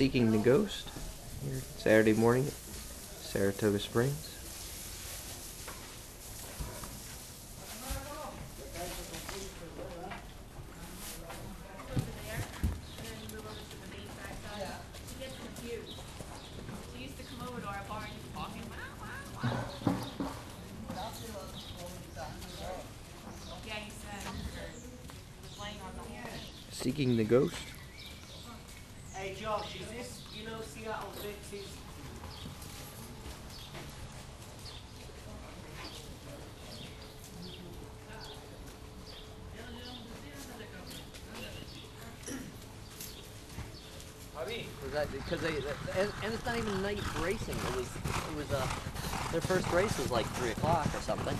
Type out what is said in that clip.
Seeking the Ghost here Saturday morning at Saratoga Springs. Seeking the Ghost. Hey Josh, is this, you know, Seattle that because they and, and it's not even night racing. It was it was uh their first race was like three o'clock or something.